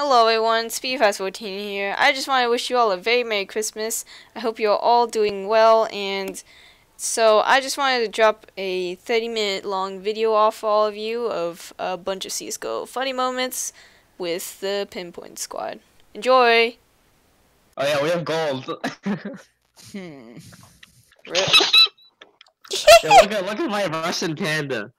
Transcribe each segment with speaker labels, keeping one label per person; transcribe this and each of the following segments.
Speaker 1: Hello everyone, SpeedyFast14 here. I just want to wish you all a very Merry Christmas. I hope you're all doing well and so I just wanted to drop a 30 minute long video off for all of you of a bunch of CSGO funny moments with the Pinpoint Squad. Enjoy!
Speaker 2: Oh yeah, we have gold.
Speaker 3: Hmm.
Speaker 1: Rip.
Speaker 2: Yeah, look at look at my Russian panda.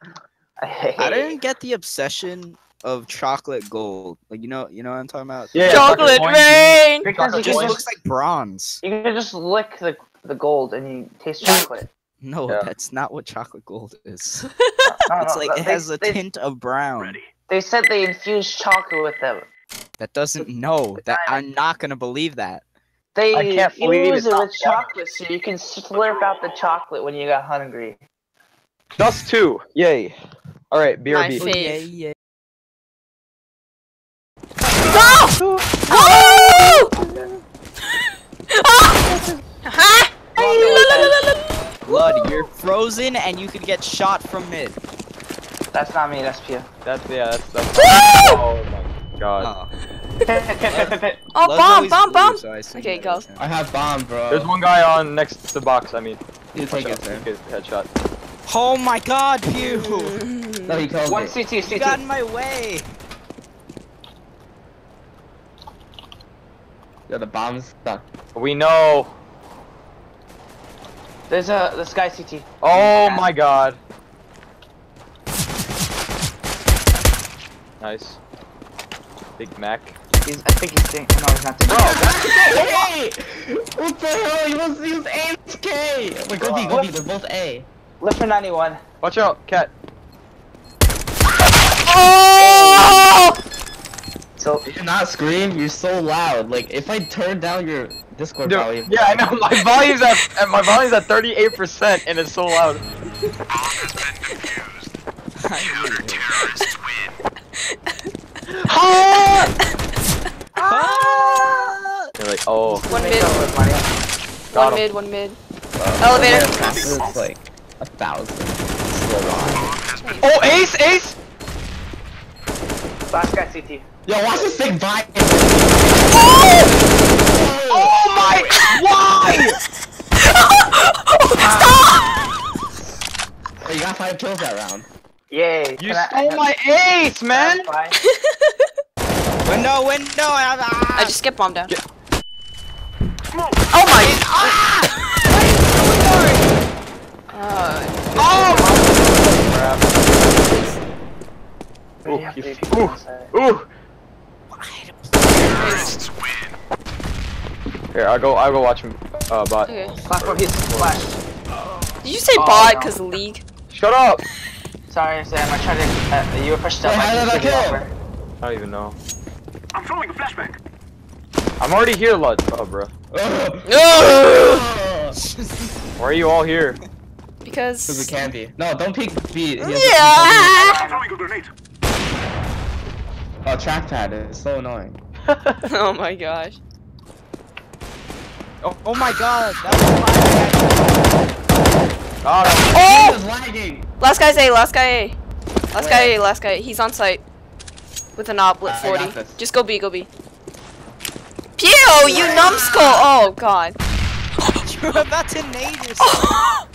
Speaker 3: I didn't get the obsession of chocolate gold. Like you know, you know what I'm talking about.
Speaker 4: Yeah,
Speaker 1: Chocolate rain!
Speaker 4: Because
Speaker 3: It just looks like bronze.
Speaker 4: you can just lick the the gold and you taste chocolate.
Speaker 3: No,
Speaker 4: Yeah.
Speaker 3: that's not what chocolate gold is.
Speaker 4: No,
Speaker 3: It's
Speaker 4: no,
Speaker 3: like it
Speaker 4: they-
Speaker 3: has a
Speaker 4: they,
Speaker 3: tint of brown.
Speaker 4: They said they infused chocolate with them.
Speaker 3: That doesn't. No, that I'm not gonna believe that.
Speaker 4: They
Speaker 5: I
Speaker 4: infuse
Speaker 5: it's
Speaker 4: it with chocolate so you can slurp out the chocolate when you got hungry.
Speaker 5: Dust two. Yay. All right,
Speaker 1: My
Speaker 5: BRB.
Speaker 1: fa-
Speaker 3: yeah,
Speaker 1: Fave.
Speaker 3: yeah.
Speaker 1: Go! Oh! Ha!
Speaker 3: Blood, you're frozen and you could get shot from mid.
Speaker 4: That's not me, that's Pia.
Speaker 5: That's yeah. That's that's. Oh my god.
Speaker 3: Oh.
Speaker 1: Oh, bomb, bomb, bomb!
Speaker 3: so
Speaker 1: Okay, go.
Speaker 3: is.
Speaker 2: I have bomb, bro.
Speaker 5: There's one guy on next to the box. I mean,
Speaker 2: You take it,
Speaker 5: Headshot.
Speaker 2: sir.
Speaker 5: Headshot.
Speaker 3: Oh my God, Pew!
Speaker 2: No, he killed
Speaker 4: One
Speaker 2: me.
Speaker 4: CT,
Speaker 3: You got in my way.
Speaker 2: Yeah, the bomb's stuck.
Speaker 5: We know.
Speaker 4: There's a this guy CT.
Speaker 5: Oh my god. Nice. Big Mac.
Speaker 4: He's, I think he's staying. No, he's not doing
Speaker 5: Bro,
Speaker 2: Hey! What the hell? He was he was AFK! Wait, go B, go B. They're both A.
Speaker 4: Lift for 91.
Speaker 5: Watch out, cat.
Speaker 1: Oh!
Speaker 4: So
Speaker 2: you're not scream. You're so loud. Like if I turn down your Discord
Speaker 5: Dude,
Speaker 2: volume.
Speaker 5: yeah, I know. My volume's at, at my volume's at 38% and it's so loud.
Speaker 3: Ah!
Speaker 5: You're like, oh,
Speaker 1: One
Speaker 4: make
Speaker 1: mid,
Speaker 4: up with money.
Speaker 5: got
Speaker 1: one
Speaker 5: him.
Speaker 1: mid, one mid.
Speaker 2: Uh,
Speaker 1: Elevator.
Speaker 2: It's like a thousand. Slow on.
Speaker 5: Oh, ace, ace.
Speaker 4: Last guy CT.
Speaker 2: Yo, watch this thing buy.
Speaker 5: Oh my! Why?
Speaker 2: Oh, you got five kills that round.
Speaker 4: Yay.
Speaker 5: You
Speaker 4: Can I-
Speaker 5: stole my ace, man.
Speaker 4: Bye.
Speaker 3: Window, window. Ah!
Speaker 1: I just get bombed down. Oh my! Uh,
Speaker 5: Oh!
Speaker 4: We
Speaker 5: Ooh, you-
Speaker 4: three
Speaker 5: ooh.
Speaker 4: Inside.
Speaker 5: Ooh. Here, I'll go. I'll go watch him. Uh, bot.
Speaker 1: okay.
Speaker 4: Platform, he's flash.
Speaker 1: Did you say
Speaker 4: Oh,
Speaker 1: bot
Speaker 4: no.
Speaker 1: because league?
Speaker 5: Shut up.
Speaker 4: Sorry, Sam. I tried to. Uh, you were pushed up.
Speaker 2: Wait, how
Speaker 4: I
Speaker 2: did
Speaker 4: just
Speaker 2: I kill?
Speaker 5: I don't even know.
Speaker 6: I'm throwing a flashback.
Speaker 5: I'm already here, Lud. Oh, bro. Why are you all here?
Speaker 2: Because
Speaker 1: Because.
Speaker 2: we can be. No, don't peek B. He
Speaker 1: Yeah!
Speaker 6: I'm throwing a grenade.
Speaker 2: Oh, trackpad is so annoying.
Speaker 1: Oh my gosh.
Speaker 3: Oh, oh my God! That was my
Speaker 1: Oh!
Speaker 2: is lagging.
Speaker 1: Last guy's A, last guy A. Last guy A, last guy. He's on site. With an oplet
Speaker 2: I- I
Speaker 1: 40. Just go B, go B. Pew! You numbskull! Oh god.
Speaker 3: You're about to nade yourself.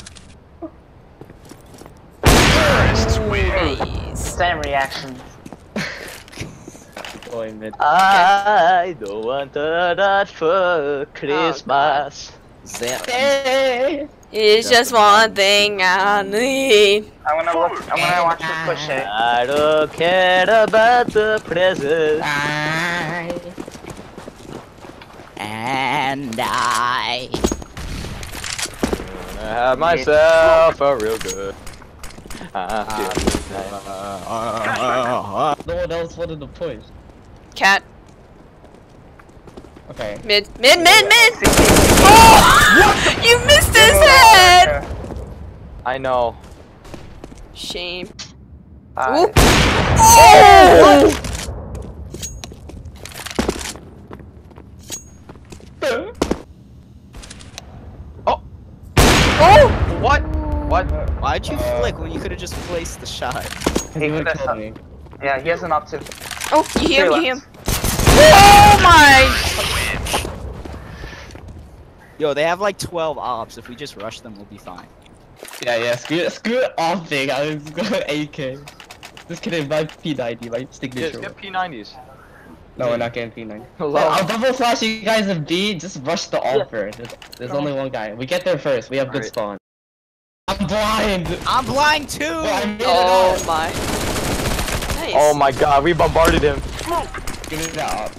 Speaker 1: Nice.
Speaker 4: Sam reaction.
Speaker 2: Going mid.
Speaker 5: I don't want that for Christmas.
Speaker 3: Zap.
Speaker 2: Hey.
Speaker 1: It's just one thing I need.
Speaker 4: I'm gonna look. I'm gonna watch you push it.
Speaker 5: I don't care about the presents.
Speaker 2: Bye.
Speaker 3: And I.
Speaker 5: I have myself a real good. I feel nice.
Speaker 2: No one else wanted to push.
Speaker 1: Cat.
Speaker 2: Okay.
Speaker 1: Mid. Mid, mid, mid! Oh! You missed his head!
Speaker 5: I know.
Speaker 1: Shame.
Speaker 4: Bye.
Speaker 1: Oop. Oh!
Speaker 5: Oh.
Speaker 1: Oh!
Speaker 5: What? What?
Speaker 3: Why'd you
Speaker 2: Uh,
Speaker 3: flick when you could have just placed the shot?
Speaker 2: He would
Speaker 4: could've
Speaker 2: killed me.
Speaker 4: Yeah, he has an up too.
Speaker 1: Oh, you hear him, you hear him. Oh my!
Speaker 3: Yo, they have like 12 ops. If we just rush them, we'll be fine.
Speaker 2: Yeah, yeah, screw it, screw it off thing. I was going AK. Just kidding, my P90, my
Speaker 5: Yeah,
Speaker 2: signature.
Speaker 5: get P90s.
Speaker 2: No, we're not getting P90.
Speaker 5: Hello.
Speaker 2: I'll double flash you guys in B, just rush the offer. There's, there's only one guy. We get there first, we have good
Speaker 5: Alright.
Speaker 2: spawn. I'm blind!
Speaker 3: I'm blind too.
Speaker 2: Well, I made it
Speaker 1: Oh my! Nice.
Speaker 5: Oh my god, we bombarded him.
Speaker 2: Give it up.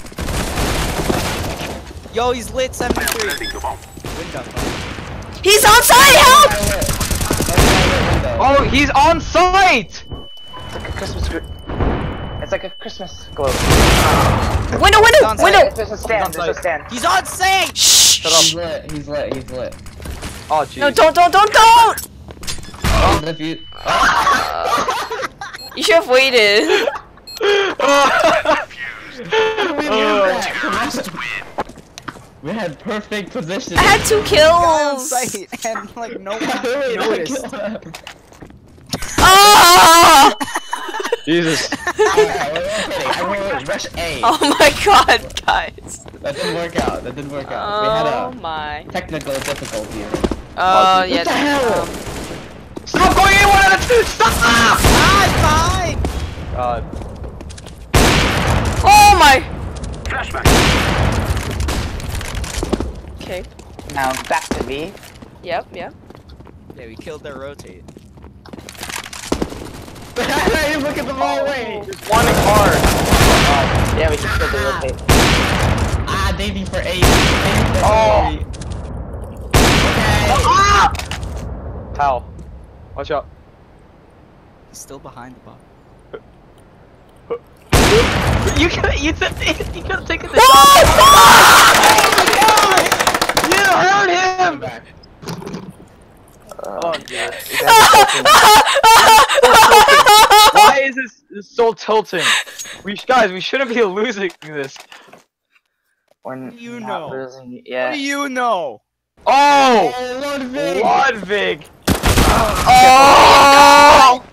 Speaker 3: Yo, he's lit 73.
Speaker 6: Planting the bomb.
Speaker 3: Window.
Speaker 1: He's outside! Help!
Speaker 5: Oh, he's on site!
Speaker 4: It's like a Christmas. It's like a Christmas globe.
Speaker 1: Window, window,
Speaker 3: on
Speaker 1: window!
Speaker 4: There's a stand.
Speaker 5: He's on
Speaker 4: There's a
Speaker 5: site.
Speaker 4: stand.
Speaker 3: He's on stage.
Speaker 1: Shh!
Speaker 5: Shut
Speaker 2: He's lit, he's lit, he's lit.
Speaker 5: Oh jeez.
Speaker 1: No, don't, don't, don't, don't!
Speaker 2: Oh, if you... Oh.
Speaker 1: You should have waited.
Speaker 2: we knew that! Come on. We had perfect position.
Speaker 1: I had two kills.
Speaker 3: and like no one
Speaker 2: Wait,
Speaker 3: noticed.
Speaker 2: Alright,
Speaker 1: Ah!
Speaker 5: Jesus.
Speaker 2: we're rotating. I rolled rush A.
Speaker 1: Oh my god, guys.
Speaker 2: That didn't work out. That didn't work out. we had
Speaker 1: Oh
Speaker 2: a
Speaker 1: my.
Speaker 2: technical difficulty. here.
Speaker 1: Oh,
Speaker 5: dude.
Speaker 1: yeah.
Speaker 2: What the hell?
Speaker 5: Stop going in one at a time! Stop!
Speaker 3: Ah, it's fine.
Speaker 5: God.
Speaker 1: Oh my.
Speaker 6: Flashback.
Speaker 1: Okay.
Speaker 4: Now back to me.
Speaker 1: Yep, yep.
Speaker 3: Yeah, we killed their rotate.
Speaker 2: Hey, Look at the wrong way.
Speaker 5: There's one in card.
Speaker 4: Yeah, we can still do rotate.
Speaker 2: Ah, Davey for eight. Davey for
Speaker 5: Oh.
Speaker 2: eight.
Speaker 5: Ah! Pal. Watch out.
Speaker 3: He's still behind the box.
Speaker 5: You could you took you could have taken the You hurt him!
Speaker 2: Back.
Speaker 5: Oh dear. Why is this, this so tilting? We guys, we shouldn't be losing this.
Speaker 4: We're
Speaker 3: you
Speaker 4: not
Speaker 3: know?
Speaker 4: losing
Speaker 3: What do you know?
Speaker 5: Oh!
Speaker 2: Oh, Lord
Speaker 5: Ludvig!
Speaker 1: Oh!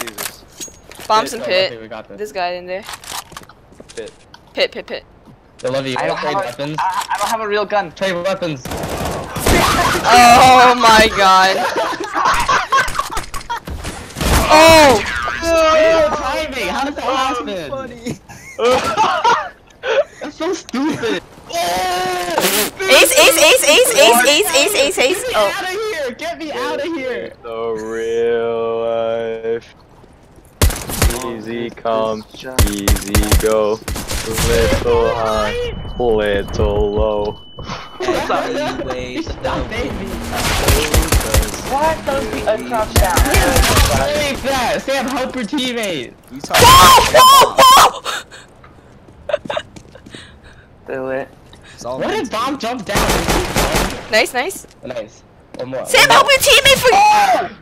Speaker 5: Jesus.
Speaker 1: Bombs and
Speaker 2: Oh,
Speaker 1: pit.
Speaker 2: okay, we got this.
Speaker 1: This guy in there.
Speaker 5: Pit.
Speaker 1: Pit, pit, pit.
Speaker 2: Yo, Levy, you
Speaker 4: I don't,
Speaker 2: trade
Speaker 4: have
Speaker 2: weapons?
Speaker 4: a, I, I don't have a real gun.
Speaker 2: Trade weapons.
Speaker 1: Oh my god. Oh!
Speaker 2: Oh, timing. How does that oh, happen?
Speaker 3: Funny.
Speaker 2: That's so stupid.
Speaker 1: Ace, ace, ace, ace, ace, ace, ace, ace, ace. Oh.
Speaker 2: Out of here! Get me out of here!
Speaker 5: The real life. Easy come, easy go. Little high, little low.
Speaker 3: Anyways,
Speaker 2: Stop, baby.
Speaker 4: What? Those be a crouch down.
Speaker 2: Save that! Sam, help your teammate!
Speaker 3: you talk!
Speaker 4: Do it.
Speaker 2: What
Speaker 3: meant
Speaker 2: did bomb jump down?
Speaker 1: Nice, nice.
Speaker 2: Nice. What?
Speaker 1: Sam, help your teammate for- oh!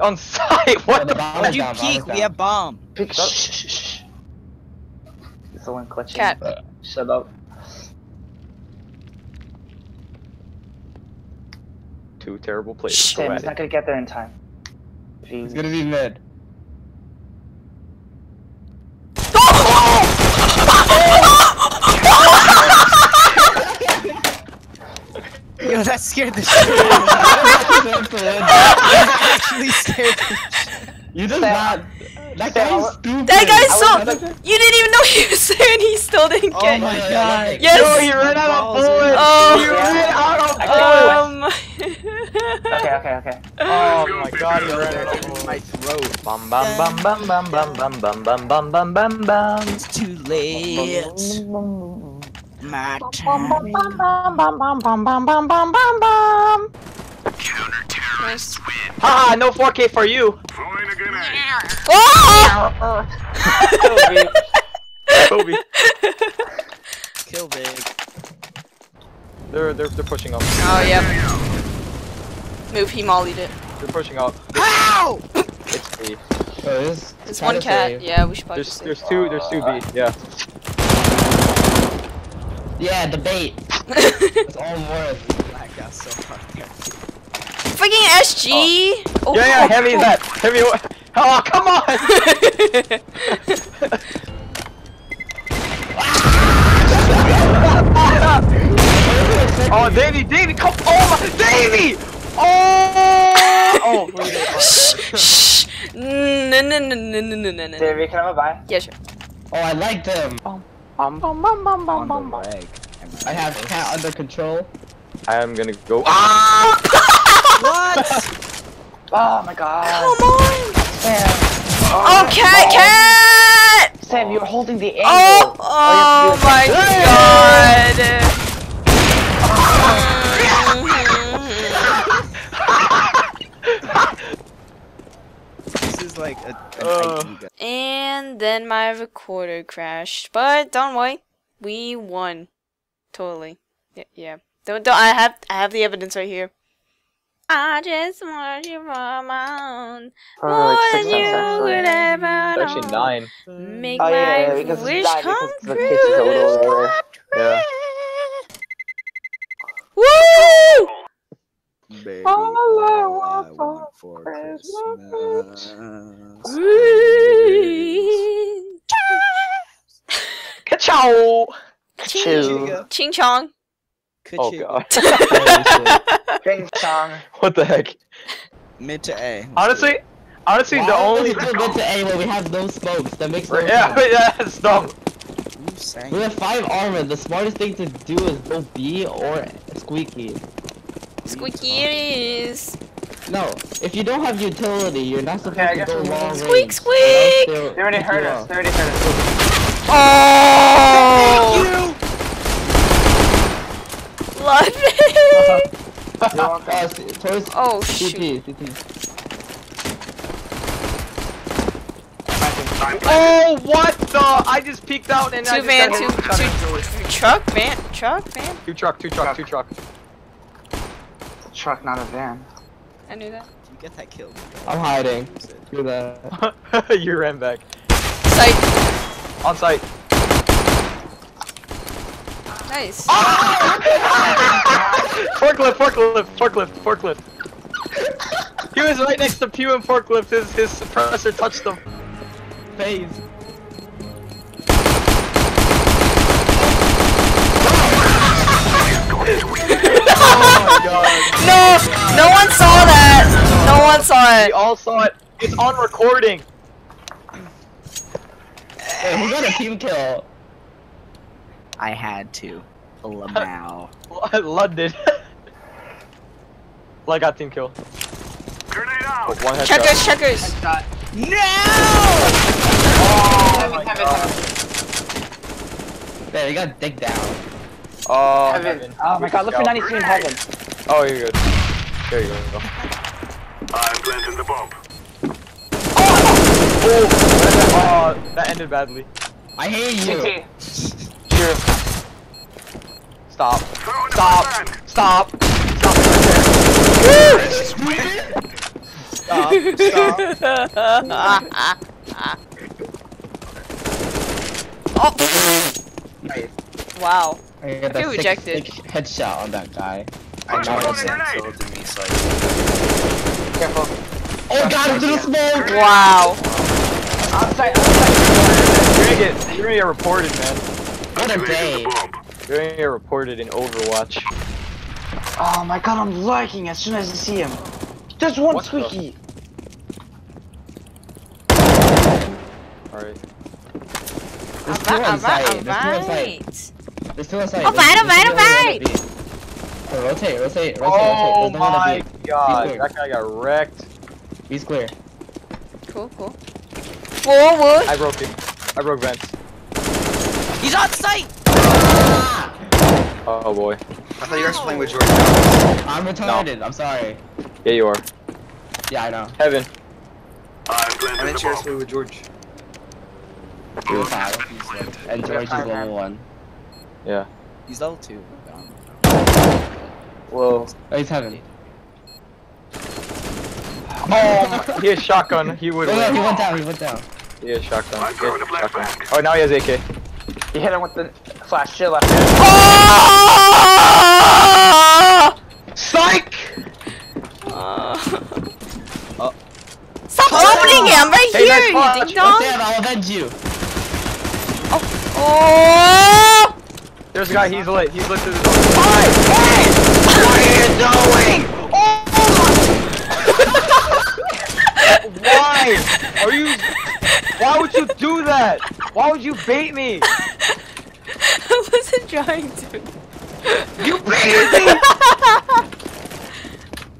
Speaker 5: On site? What
Speaker 2: yeah,
Speaker 5: the,
Speaker 3: the
Speaker 2: fuck?
Speaker 3: you
Speaker 2: down,
Speaker 3: peek? We have bomb.
Speaker 4: Peek, shh, shh, shh. Someone clutching.
Speaker 1: Cat.
Speaker 4: Uh, shut up.
Speaker 5: Two terrible plays.
Speaker 4: Sam, he's not gonna get there in time. Jeez.
Speaker 2: He's gonna be mid.
Speaker 3: Yo, that scared the shit out of me. That actually scared the
Speaker 2: You just
Speaker 4: Sam,
Speaker 2: not. That
Speaker 4: Sam, I
Speaker 2: guy's stupid.
Speaker 1: That guy's
Speaker 4: I
Speaker 1: so.
Speaker 4: was-
Speaker 1: You didn't even know he was there, and he still didn't
Speaker 3: Oh
Speaker 1: get.
Speaker 3: It.
Speaker 2: Oh
Speaker 3: my
Speaker 2: god.
Speaker 1: Yes.
Speaker 5: Yo, he ran out of bullets!
Speaker 1: Oh.
Speaker 5: He ran out of bullets!
Speaker 1: Um.
Speaker 4: Okay, okay, okay.
Speaker 5: Oh my god, he ran out of
Speaker 3: in
Speaker 5: bullets.
Speaker 3: my throat.
Speaker 5: Bum bum bum bum bum bum bum bum bum bum bum bum bum.
Speaker 3: It's too late. My time.
Speaker 1: Nice.
Speaker 5: Haha, no 4K for you!
Speaker 6: Throwing a grenade.
Speaker 1: Oh!
Speaker 5: Kobe. Kobe.
Speaker 3: Kill big.
Speaker 5: They're they're they're pushing up.
Speaker 1: Oh yep. Move. He mollied it.
Speaker 5: They're pushing up.
Speaker 3: Ow!
Speaker 5: It's B.
Speaker 2: Oh, this-
Speaker 1: There's
Speaker 2: kinda
Speaker 1: one cat.
Speaker 2: safe.
Speaker 1: Yeah, we should probably
Speaker 5: There's
Speaker 1: just
Speaker 5: there's two there's two B. Yeah.
Speaker 2: Yeah, debate. it's all worth.
Speaker 3: Black out so hard.
Speaker 1: Freaking SG! Oh.
Speaker 5: Oh, yeah, yeah,
Speaker 1: oh,
Speaker 5: heavy
Speaker 1: oh.
Speaker 5: that. Heavy. Oh, come on! oh, Davey, Davey, come Oh, Davey! Oh! oh, Shh!
Speaker 1: Shh! No, no, no, no, no, no, no.
Speaker 4: Davey, can I have a buy?
Speaker 1: Yeah, sure.
Speaker 2: Oh, I like them. Oh.
Speaker 5: Bum, bum, bum, bum, bum,
Speaker 3: On
Speaker 5: bum,
Speaker 3: the
Speaker 5: bum.
Speaker 3: leg.
Speaker 2: I have cat under control.
Speaker 5: I am gonna go. Ah!
Speaker 3: What?
Speaker 4: Oh my god.
Speaker 1: Come on.
Speaker 4: Sam.
Speaker 1: Oh, cat, cat!
Speaker 4: Sam, you're holding the angle.
Speaker 1: Oh,
Speaker 4: All
Speaker 1: oh
Speaker 4: have to do is-
Speaker 1: my god.
Speaker 3: This is like a, an
Speaker 5: Uh.
Speaker 3: IT guy.
Speaker 1: And then my recorder crashed. But don't worry, we won. Totally. Yeah, yeah. Don't, don't. I have, I have the evidence right here. I just want you for my own,
Speaker 4: Probably
Speaker 1: more
Speaker 4: like
Speaker 1: than you
Speaker 4: months,
Speaker 1: could
Speaker 4: actually.
Speaker 1: ever
Speaker 5: It's actually
Speaker 1: know.
Speaker 5: nine.
Speaker 1: Make
Speaker 4: Oh, yeah, yeah,
Speaker 1: my
Speaker 4: because it's
Speaker 1: wish
Speaker 4: nine,
Speaker 1: come
Speaker 4: because the
Speaker 1: true.
Speaker 4: pitch is a little lower.
Speaker 5: Yeah.
Speaker 1: Woo!
Speaker 3: Baby,
Speaker 4: All I
Speaker 3: all I
Speaker 4: want
Speaker 3: want
Speaker 4: for
Speaker 3: for
Speaker 4: Christmas.
Speaker 3: Christmas.
Speaker 1: Woo!
Speaker 5: Ka-chow!
Speaker 4: Choo.
Speaker 1: Ching chong.
Speaker 5: Oh
Speaker 3: Ka-ching.
Speaker 5: god.
Speaker 4: Ding song.
Speaker 5: what the heck?
Speaker 3: Mid to A.
Speaker 5: Honestly, honestly, the only.
Speaker 2: would we still to A when we have no smokes? That makes no
Speaker 5: Yeah,
Speaker 2: sense.
Speaker 5: yeah, that's dumb.
Speaker 2: We have five armor. The smartest thing to do is go B or squeaky.
Speaker 1: Squeaky it is.
Speaker 2: No, if you don't have utility, you're not supposed
Speaker 4: Okay,
Speaker 2: to go long range.
Speaker 1: Squeak, squeak!
Speaker 2: They'll
Speaker 4: already
Speaker 2: pick
Speaker 4: heard us. They already heard us.
Speaker 1: Oh! Thank you! Love it!
Speaker 2: Uh, s- towards
Speaker 1: oh shoot.
Speaker 2: CT, CT.
Speaker 5: Oh, what the? I just peeked out and I
Speaker 1: Two
Speaker 5: just
Speaker 1: van,
Speaker 5: got
Speaker 1: two,
Speaker 5: hit.
Speaker 1: two, truck, van, truck, van.
Speaker 5: Two truck, two truck, two truck.
Speaker 4: Truck, not a van.
Speaker 1: I knew that.
Speaker 3: You get that kill.
Speaker 2: I'm hiding. Do that.
Speaker 5: you ran back.
Speaker 1: Sight.
Speaker 5: On site.
Speaker 1: Nice.
Speaker 5: forklift, forklift, forklift, forklift. He was right next to Pew and forklift. His his suppressor touched him.
Speaker 2: Phase.
Speaker 5: Oh my god.
Speaker 1: No, no one saw that. No one saw it.
Speaker 5: We all saw it. It's on recording.
Speaker 2: Hey, who got a team kill?
Speaker 3: I had to. Lamau.
Speaker 5: London. Well, I got team kill.
Speaker 6: Grenade out.
Speaker 5: One headshot.
Speaker 1: Checkers, checkers.
Speaker 5: Oh, oh, oh my
Speaker 4: Heaven,
Speaker 5: god.
Speaker 2: There, you got dig down.
Speaker 5: Oh,
Speaker 4: Heaven.
Speaker 5: heaven.
Speaker 4: Oh my god, look for 93 in heaven.
Speaker 5: Oh, you're good. There you go.
Speaker 6: I'm planting the bomb.
Speaker 5: Oh! oh, that ended badly.
Speaker 2: I hate you.
Speaker 4: CT.
Speaker 5: Sure. Stop.
Speaker 6: Throwing
Speaker 5: Stop.
Speaker 6: the fan.
Speaker 5: Stop. Stop it right there. Stop. Stop.
Speaker 1: oh.
Speaker 3: Nice.
Speaker 1: Wow.
Speaker 2: I got
Speaker 1: I
Speaker 2: that
Speaker 1: feel
Speaker 2: sick,
Speaker 1: rejected.
Speaker 2: sick headshot on that guy.
Speaker 3: I know
Speaker 6: Throwing
Speaker 3: it's
Speaker 6: a grenade.
Speaker 3: killed to me, so I
Speaker 4: Careful.
Speaker 2: Oh god, into the smoke!
Speaker 1: Wow.
Speaker 4: Outside, outside.
Speaker 5: You're gonna get, you're gonna get reported, man.
Speaker 2: What a day.
Speaker 6: the.
Speaker 5: You're gonna get reported in Overwatch.
Speaker 4: Oh my god, I'm lagging as soon as I see him. There's one
Speaker 5: What the-
Speaker 4: squeaky.
Speaker 5: Alright.
Speaker 2: There's two on
Speaker 1: Alright,
Speaker 2: site. There's two on site.
Speaker 1: alright.
Speaker 2: There's two on site.
Speaker 1: Alright,
Speaker 2: There's-
Speaker 1: alright,
Speaker 2: there's two on
Speaker 1: alright.
Speaker 2: The B. So rotate, rotate, rotate,
Speaker 5: Oh
Speaker 2: rotate. There's no one
Speaker 5: my
Speaker 2: on the B.
Speaker 5: god, that guy got wrecked.
Speaker 2: He's clear.
Speaker 1: Cool, cool. Forward.
Speaker 5: I broke him. I broke vents.
Speaker 3: He's on site!
Speaker 5: Oh boy.
Speaker 3: I thought you guys were playing with George.
Speaker 2: I'm retarded. I'm sorry.
Speaker 5: Yeah, you are.
Speaker 2: Yeah, I know.
Speaker 5: Heaven.
Speaker 6: I'm
Speaker 3: Why
Speaker 6: planting
Speaker 3: didn't
Speaker 6: the
Speaker 3: you guys with George?
Speaker 2: You're five. And George is level one.
Speaker 5: Yeah.
Speaker 3: He's level 2.
Speaker 5: Whoa.
Speaker 2: Oh, he's heaven.
Speaker 5: Oh, my- he has shotgun. He would
Speaker 2: Oh, no, he went down. He went down.
Speaker 5: He has shotgun.
Speaker 6: I'm
Speaker 5: He
Speaker 6: throwing
Speaker 5: has
Speaker 6: the
Speaker 5: shotgun. Oh, now he has AK.
Speaker 4: You hit him with the flash shield left.
Speaker 1: Oh!
Speaker 5: Psych!
Speaker 1: Uh.
Speaker 3: Oh.
Speaker 1: Stop opening it! I'm right
Speaker 5: Hey, nice
Speaker 1: here,
Speaker 5: punch.
Speaker 1: you ding dong!
Speaker 2: Damn, I'll avenge you.
Speaker 1: Oh!
Speaker 5: There's a guy. He's lit. He's lit to the door.
Speaker 4: What are you doing?
Speaker 5: Why? Are you? Why would you do that? Why would you bait me?
Speaker 1: I wasn't trying to.
Speaker 5: You baited me.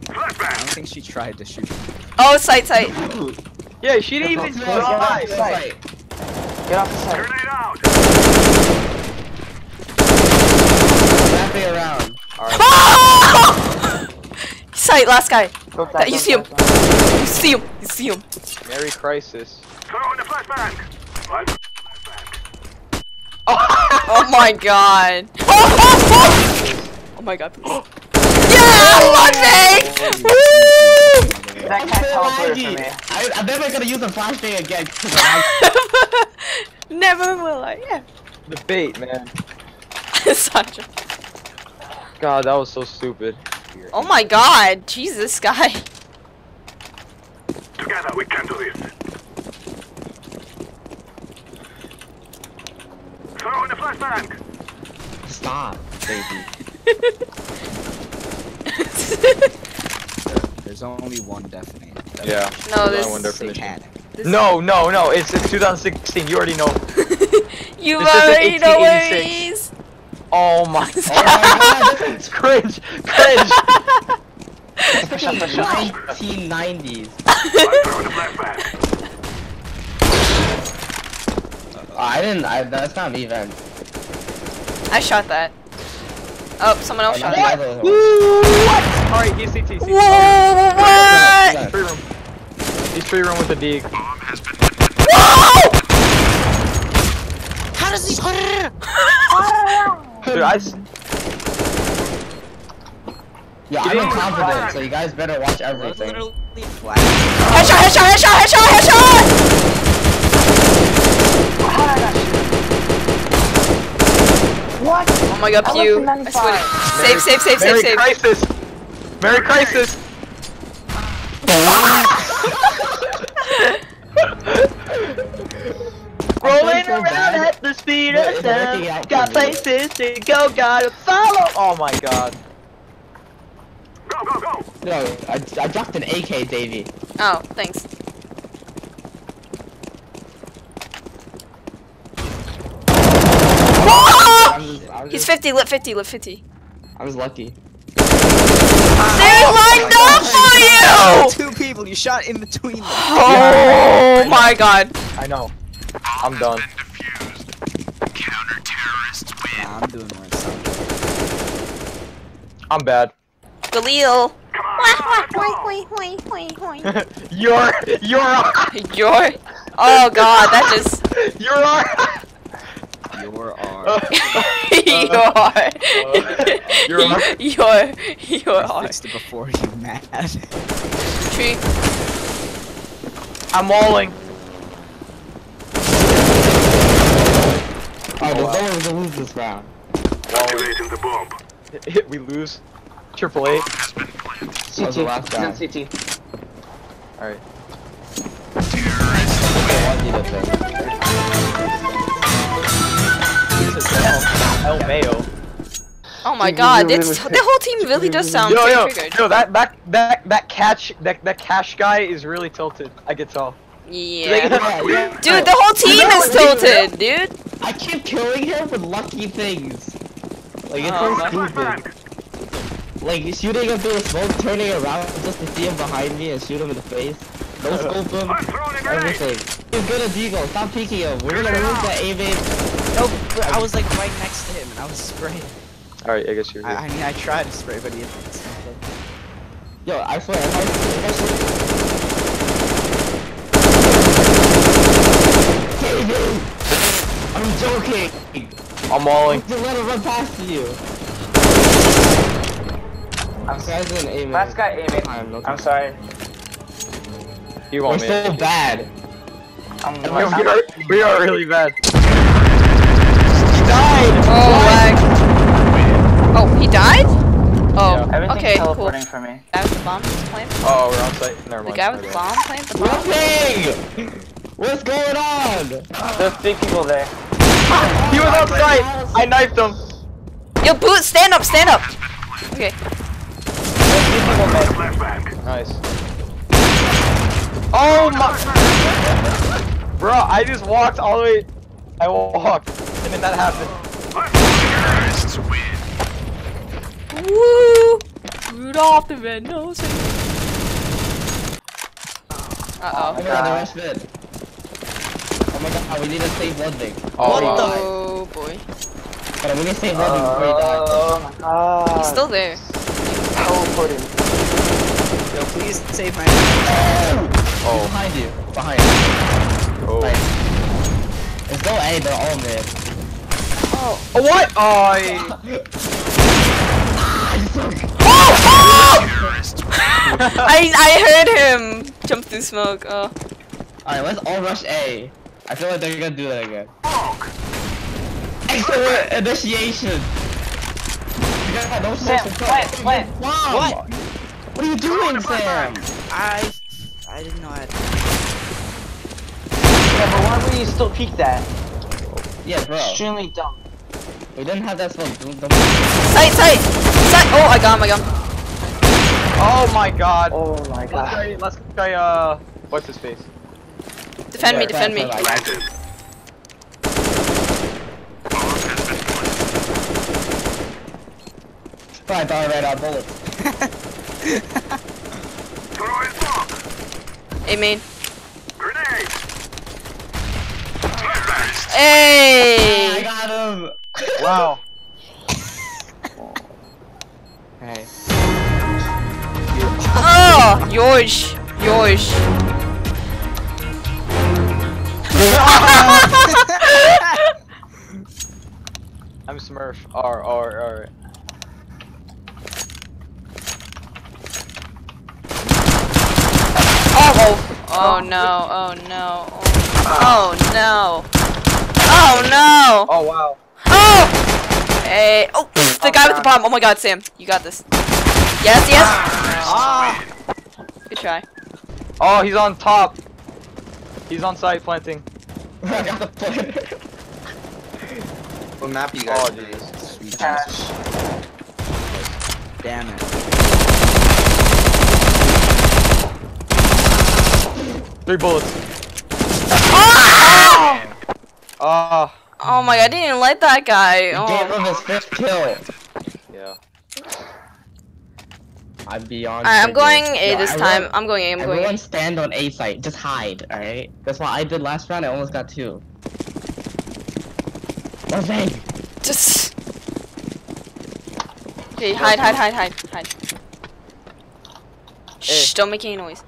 Speaker 3: I don't think she tried to shoot.
Speaker 1: Oh, sight, sight.
Speaker 5: Yeah, she didn't even
Speaker 4: Get off
Speaker 5: try.
Speaker 4: the site. Get off the site.
Speaker 6: Grenade out.
Speaker 3: Wrapping around.
Speaker 1: Sight, last guy.
Speaker 4: Go
Speaker 1: That-
Speaker 4: back,
Speaker 1: you see him.
Speaker 4: back, go back.
Speaker 1: You see him. You see him.
Speaker 5: Merry Crisis.
Speaker 6: Throw in the flashbang. Flashbang.
Speaker 1: Oh my god. Oh my god. Yeah, one thing! Oh. Woo!
Speaker 4: That cat teleported for me.
Speaker 2: I, I'm never gonna use a flashbang again. 'cause I-
Speaker 1: Never will I. Yeah.
Speaker 5: The bait, man.
Speaker 1: Sasha.
Speaker 5: God, that was so stupid.
Speaker 1: Oh my god. Jesus, guy.
Speaker 6: Together we can do this. Throw in the flashbang.
Speaker 2: Stop, baby.
Speaker 3: There's only one definite.
Speaker 5: Yeah.
Speaker 1: No,
Speaker 5: There's
Speaker 1: this-
Speaker 5: only one definition.
Speaker 1: This-
Speaker 5: No, no, no. It's it's 2016. You already know.
Speaker 1: You
Speaker 5: This is
Speaker 1: already know what it
Speaker 5: 1886.
Speaker 1: is.
Speaker 5: Oh my.
Speaker 2: Oh my god,
Speaker 5: it's cringe. Cringe.
Speaker 4: Push up, push up.
Speaker 2: 1990s.
Speaker 6: I throw in the flashbang.
Speaker 2: I didn't. I, that's not me, then.
Speaker 1: I shot that. Oh, someone else
Speaker 2: Oh,
Speaker 1: shot
Speaker 2: not
Speaker 1: it.
Speaker 2: the
Speaker 5: what? All right, he's CT. CT.
Speaker 1: Whoa! What?
Speaker 5: Free room. He's free room with the dig.
Speaker 1: Whoa!
Speaker 3: How does he?
Speaker 5: Dude, I. s-
Speaker 2: Yeah, I'm incompetent, so you guys better watch everything.
Speaker 3: Literally flat.
Speaker 1: Headshot! Headshot! Headshot! Headshot! Headshot!
Speaker 4: What?
Speaker 1: Oh my god, Pew.
Speaker 4: left
Speaker 1: I swear.
Speaker 4: 95.
Speaker 1: Save, save, save, save,
Speaker 5: Merry
Speaker 1: save.
Speaker 5: Crisis. Merry Crisis. Rolling
Speaker 2: so
Speaker 5: around
Speaker 2: bad,
Speaker 5: at the speed
Speaker 2: but
Speaker 5: of sound. Got places to go, gotta follow. Oh my god.
Speaker 6: Go, go, go.
Speaker 2: No, I, I dropped an AK, Davey.
Speaker 1: Oh, thanks.
Speaker 2: I was, I was
Speaker 1: He's
Speaker 2: just,
Speaker 1: 50, lit 50, lit 50.
Speaker 2: I was lucky.
Speaker 1: They lined oh up for you!
Speaker 3: Two people. You shot in between them.
Speaker 1: Oh my god.
Speaker 5: I know. I'm done.
Speaker 3: Nah, I'm doing more.
Speaker 5: I'm bad.
Speaker 1: Galil.
Speaker 5: you're you're
Speaker 1: You're. Oh god, that just.
Speaker 5: you're on.
Speaker 3: Your R.
Speaker 1: you're.
Speaker 5: You're on.
Speaker 1: You're. You're.
Speaker 3: I fixed it before you mad.
Speaker 1: Tree.
Speaker 5: I'm walling.
Speaker 2: Oh, there's no one oh, to lose this round.
Speaker 6: Activating the bomb.
Speaker 5: Hit we lose. Triple eight.
Speaker 2: That was the last
Speaker 4: He's on
Speaker 2: round.
Speaker 4: CT.
Speaker 5: Alright. El, El Mayo.
Speaker 1: Oh my god,
Speaker 4: really,
Speaker 1: it's, the whole team really does sound
Speaker 5: Yo, yo,
Speaker 1: very triggered.
Speaker 5: yo, that, that, that, that catch, that, that cash guy is really tilted. I can tell.
Speaker 1: Yeah.
Speaker 2: Yeah, yeah.
Speaker 1: Dude, the whole team is tilted, dude.
Speaker 2: I keep killing him with lucky things. Like, it's
Speaker 1: Oh,
Speaker 2: so stupid. Like, shooting him through the smoke, turning around just to see him behind me and shoot him in the face. No scope him,
Speaker 6: I'm throwing a grenade.
Speaker 2: everything. He's good at Deagle, stop peeking him. We're gonna lose that A-Main.
Speaker 3: No, but I was like right next to him and I was spraying.
Speaker 5: Alright, I guess you're
Speaker 3: I,
Speaker 5: here.
Speaker 3: I mean, I tried to spray, but he didn't.
Speaker 2: Yo, I swear, if I, if I shoot... David! I'm joking!
Speaker 5: I'm walling.
Speaker 2: Just let him run past you. I'm sorry, I didn't aim
Speaker 4: Last guy aiming.
Speaker 2: Time, no
Speaker 4: I'm sorry.
Speaker 5: You
Speaker 2: We're
Speaker 5: won't make
Speaker 2: so bad.
Speaker 4: I'm,
Speaker 5: We
Speaker 4: I'm,
Speaker 5: are, we are really bad. He died!
Speaker 1: Oh, lag. Oh, he died? Oh,
Speaker 4: everything's
Speaker 1: okay, cool.
Speaker 4: teleporting for me.
Speaker 1: Guy with the bomb is playing.
Speaker 5: Oh, we're on site. Never
Speaker 1: The guy with the bomb playing the bomb.
Speaker 2: Nothing! What's going on?
Speaker 4: There's three people there.
Speaker 5: He was on site! I knifed him!
Speaker 1: Yo, boot, stand up, stand up. Okay.
Speaker 5: Nice. Oh my. Bro, I just walked all the way. I walked, and then that happened.
Speaker 6: Terrorists win.
Speaker 1: Woo! Rudolph the red-nosed. Uh
Speaker 2: Oh my
Speaker 1: oh.
Speaker 2: god, the rush mid. Oh my god, we need to save Ludvig.
Speaker 5: Oh,
Speaker 3: What
Speaker 5: wow.
Speaker 3: the-
Speaker 1: Oh boy.
Speaker 2: Hold on, we need to save Ludvig before he dies.
Speaker 4: Uh, oh my god.
Speaker 1: He's still there.
Speaker 4: teleporting.
Speaker 3: Yo, please save my.
Speaker 2: Oh. Behind you. Behind you.
Speaker 5: Oh.
Speaker 2: Right. There's no A, they're all mid.
Speaker 5: Oh, what? Ah, oh, I... Oh!
Speaker 1: I I heard him jump through smoke. Oh.
Speaker 2: Alright, let's all rush A. I feel like they're gonna do that again.
Speaker 6: Smoke.
Speaker 2: Excellent initiation! Yeah, no
Speaker 4: Sam,
Speaker 2: sense.
Speaker 4: plant, plant.
Speaker 2: Wow.
Speaker 3: What?
Speaker 2: What are you doing, Sam?
Speaker 3: I. I didn't know I had.
Speaker 4: Yeah, but why would you still peek that?
Speaker 2: Yeah, bro.
Speaker 4: Extremely dumb.
Speaker 2: We didn't have that smoke. Don't- don't-
Speaker 1: Sight, sight, sight. Oh, I got him. I got him.
Speaker 5: Oh my god.
Speaker 4: Oh my god.
Speaker 5: Let's
Speaker 4: god.
Speaker 5: try, let's try, uh... What's his face?
Speaker 1: Defend me, defend me.
Speaker 6: Planted. Bomb has been planted.
Speaker 2: Probably thought I ran out of bullets.
Speaker 6: Throwing smoke.
Speaker 1: Hey, main.
Speaker 6: Grenade. Flashbang.
Speaker 2: I got him!
Speaker 5: Wow.
Speaker 2: Hey.
Speaker 1: Oh, yours, yours.
Speaker 5: I'm Smurf. R, R, R.
Speaker 1: Oh, oh no, oh no, oh no, oh no,
Speaker 5: Oh, wow.
Speaker 1: oh! Hey, oh, the guy with the bomb. Oh my God, Sam, you got this. Yes, yes.
Speaker 5: Ah!
Speaker 1: Good try.
Speaker 5: Oh, he's on top. He's on site planting.
Speaker 2: I got the player.
Speaker 3: What map you
Speaker 5: Oh,
Speaker 3: guys?
Speaker 5: jeez.
Speaker 3: Sweet
Speaker 4: Cache.
Speaker 3: Jesus. Damn it.
Speaker 5: Three bullets.
Speaker 1: Ah!
Speaker 5: Ah,
Speaker 1: Oh my God, I didn't even like that guy.
Speaker 2: Gave
Speaker 1: Oh.
Speaker 2: him his first kill.
Speaker 5: yeah.
Speaker 2: I'm beyond.
Speaker 1: Alright, I'm going. A
Speaker 2: Yo,
Speaker 1: this
Speaker 2: everyone-
Speaker 1: time. I'm going A. I'm going
Speaker 2: Everyone
Speaker 1: A.
Speaker 2: stand on A site. Just hide, alright? That's what I did last round. I almost got two. Let's!
Speaker 1: Just. Okay, hide, hide, hide, hide, hide. Shh! Don't make any noise.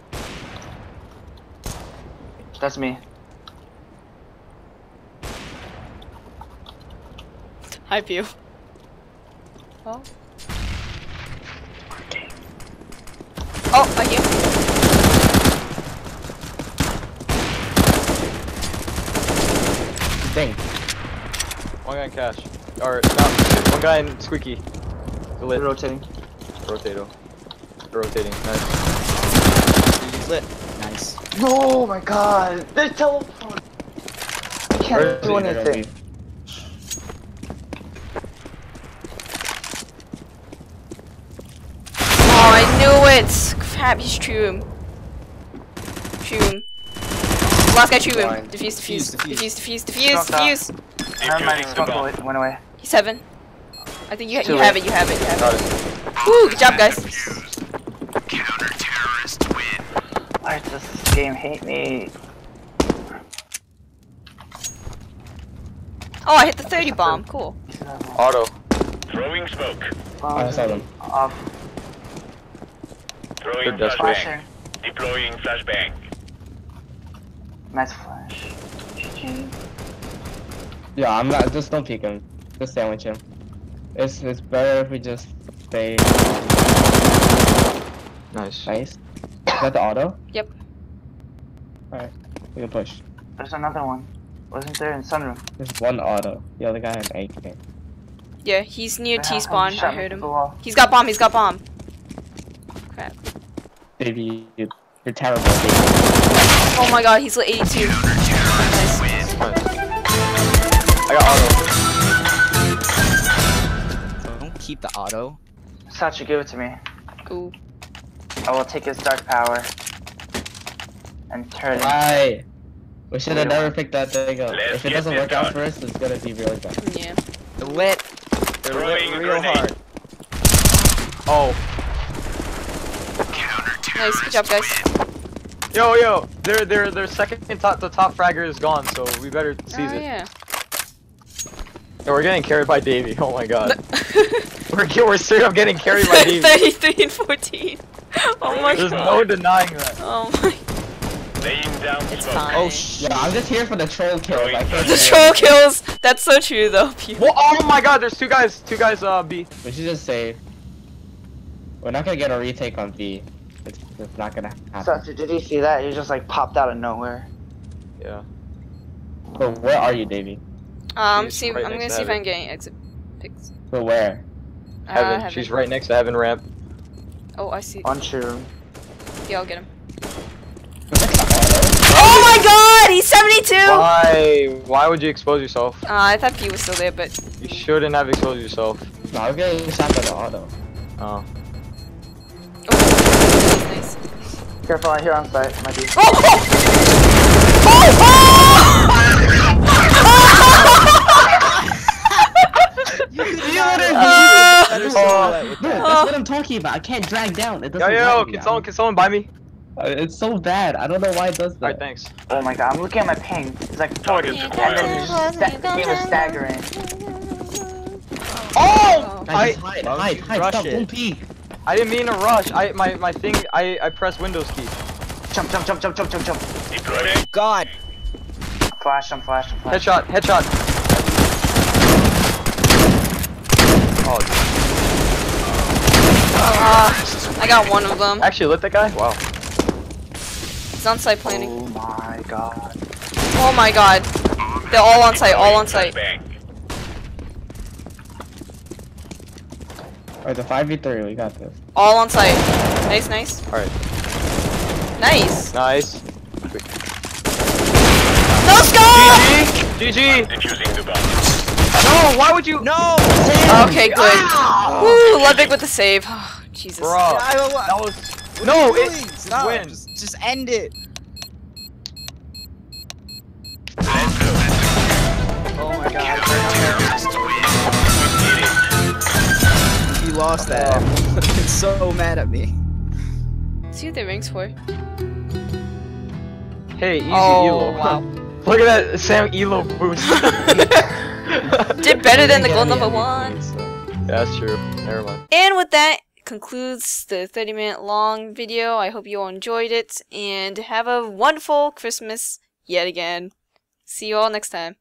Speaker 4: That's me.
Speaker 1: Hi, Pew. Oh. Oh, I hear.
Speaker 2: Dang.
Speaker 5: One guy in cash. Or, no, one guy in squeaky. The lit.
Speaker 4: Rotating.
Speaker 5: Rotato. Rotating. Nice.
Speaker 3: He's lit. Nice.
Speaker 4: Oh my god. They're teleporting. I can't
Speaker 5: is
Speaker 4: do anything.
Speaker 1: Oh, I knew it! Crap, he's true him. True him. Last guy true him. Defuse, defuse,
Speaker 3: Defuse,
Speaker 1: defuse, defuse, defuse, defuse.
Speaker 4: Never mind,
Speaker 6: Defusing the
Speaker 4: smoke
Speaker 6: bomb.
Speaker 4: went- went away.
Speaker 1: He's heaven. I think you,
Speaker 4: Too
Speaker 1: you have it, you have it, you have
Speaker 5: Got
Speaker 1: it.
Speaker 5: it.
Speaker 1: Woo, good job, guys.
Speaker 6: Counter-terrorists win.
Speaker 4: Why does this game hate me?
Speaker 1: Oh, I hit the 30 bomb. Cool.
Speaker 5: Auto.
Speaker 6: Throwing smoke.
Speaker 2: I saw them.
Speaker 4: Off.
Speaker 6: Throwing
Speaker 5: Good desperate.
Speaker 6: flashbang. Deploying flashbang.
Speaker 4: Nice flash. GG.
Speaker 2: Yeah, I'm not. Just don't peek him. Just sandwich him. It's it's better if we just stay
Speaker 5: Nice.
Speaker 2: nice. Is that the auto?
Speaker 1: Yep.
Speaker 2: Alright, we can push.
Speaker 4: There's another one. Wasn't there in sunroom?
Speaker 2: There's one auto. The other guy has AK.
Speaker 1: Yeah, he's near
Speaker 4: Yeah,
Speaker 1: T spawn. I heard him. He's got bomb. He's got bomb. Crap.
Speaker 2: Baby, you- you're terrible. Baby.
Speaker 1: Oh my god, he's lit 82. Nice.
Speaker 5: I got auto.
Speaker 3: Don't keep the auto?
Speaker 4: Sacha, give it to me.
Speaker 1: Ooh.
Speaker 4: I will take his dark power and turn it.
Speaker 2: Why? We should have never picked that thing up.
Speaker 6: Let's
Speaker 2: If it doesn't
Speaker 6: this
Speaker 2: work out for us, it's gonna be really bad.
Speaker 1: Yeah.
Speaker 3: They're lit. They're
Speaker 6: Throwing
Speaker 3: lit real
Speaker 6: grenade.
Speaker 3: hard.
Speaker 5: Oh,
Speaker 1: Nice. Good job, guys.
Speaker 5: yo, yo, their their their second top the top fragger is gone, so we better
Speaker 1: Oh
Speaker 5: seize it.
Speaker 1: yeah.
Speaker 5: Yo, we're getting carried by Davey. Oh my god, we're we're straight up getting carried by Davey.
Speaker 1: 33 and 14. Oh my
Speaker 5: There's
Speaker 1: god.
Speaker 5: no denying that.
Speaker 1: Oh my.
Speaker 6: Laying down
Speaker 1: It's
Speaker 6: smoke.
Speaker 1: fine.
Speaker 3: Oh shit.
Speaker 2: Yeah, I'm just here for the troll kills.
Speaker 1: The troll kills. That's so true though. Pew.
Speaker 5: Well, oh my god, there's two guys, two guys. Uh, B.
Speaker 2: We should just save. We're not gonna get a retake on B. It's, it's not gonna happen.
Speaker 4: Sacha, did you see that? He just like popped out of nowhere.
Speaker 5: Yeah.
Speaker 2: But where are you, Davey?
Speaker 1: Um,
Speaker 5: She's
Speaker 1: see,
Speaker 5: right
Speaker 1: I'm gonna
Speaker 5: to
Speaker 1: see if I can get exit pics.
Speaker 2: But where?
Speaker 1: Uh,
Speaker 5: Heaven.
Speaker 1: Heaven.
Speaker 5: She's right next to Heaven ramp.
Speaker 1: Oh, I see.
Speaker 4: On Untrue.
Speaker 1: Yeah, I'll get him. Oh my god, he's 72! Uh,
Speaker 5: Why? Why would you expose yourself?
Speaker 1: I thought P was still there, but
Speaker 5: You shouldn't have exposed yourself.
Speaker 2: No, I'm getting shot by the auto.
Speaker 5: Oh,
Speaker 4: Careful, I hear on site. Might be.
Speaker 1: Oh, oh!
Speaker 3: You could not have
Speaker 1: Uh,
Speaker 3: better
Speaker 5: Oh.
Speaker 3: silhouette with
Speaker 2: No,
Speaker 3: that.
Speaker 2: that's what I'm talking about. I can't drag down. It
Speaker 5: Yo,
Speaker 2: doesn't
Speaker 5: yo,
Speaker 2: drag me.
Speaker 5: can someone, can someone buy me?
Speaker 2: Uh, It's so bad. I don't know why it does that.
Speaker 5: Alright, thanks.
Speaker 4: Oh my god, I'm looking at my ping. It's like 40.
Speaker 6: Target's
Speaker 4: And
Speaker 6: acquired.
Speaker 4: then just sta- he was staggering.
Speaker 5: Oh!
Speaker 2: Guys,
Speaker 5: I,
Speaker 2: just hide,
Speaker 3: Why would
Speaker 2: hide,
Speaker 3: you
Speaker 2: hide,
Speaker 3: rush
Speaker 2: stop,
Speaker 3: it?
Speaker 2: don't peek.
Speaker 5: I didn't mean to rush. I my my thing. I I pressed Windows key.
Speaker 4: Jump, jump, jump, jump, jump, jump, jump.
Speaker 6: Deploying.
Speaker 3: God.
Speaker 4: Flash, I'm flash, I'm flash.
Speaker 5: Headshot. Headshot. Oh,
Speaker 1: Ah, I got one of them.
Speaker 5: actually lit that guy. Wow.
Speaker 1: He's on site planning.
Speaker 4: Oh my god.
Speaker 1: Oh my god. They're all on site, all on site.
Speaker 6: Flashbang.
Speaker 2: Alright, the 5v3, we got this.
Speaker 1: All on site. Nice, nice.
Speaker 5: Alright.
Speaker 1: Nice.
Speaker 5: Nice.
Speaker 1: Let's go!
Speaker 5: GG. GG.
Speaker 6: Defusing the bomb.
Speaker 5: No. Why would you?
Speaker 3: No.
Speaker 1: Okay, good. Ah! Woo, Ludvig with the save. Jesus.
Speaker 5: Bro. That was. No. It.
Speaker 3: Stop.
Speaker 5: win.
Speaker 3: Just, just end it. Lost that. Oh. It's so mad at me.
Speaker 1: See what the rings for.
Speaker 5: Hey, easy
Speaker 1: Oh,
Speaker 5: elo.
Speaker 1: wow.
Speaker 5: Look at that Sam elo boost.
Speaker 1: Did better than the
Speaker 2: Didn't
Speaker 1: goal
Speaker 2: get
Speaker 1: number one.
Speaker 5: Yeah, that's true. Never mind.
Speaker 1: And with that concludes the 30 minute long video. I hope you all enjoyed it and have a wonderful Christmas yet again. See you all next time.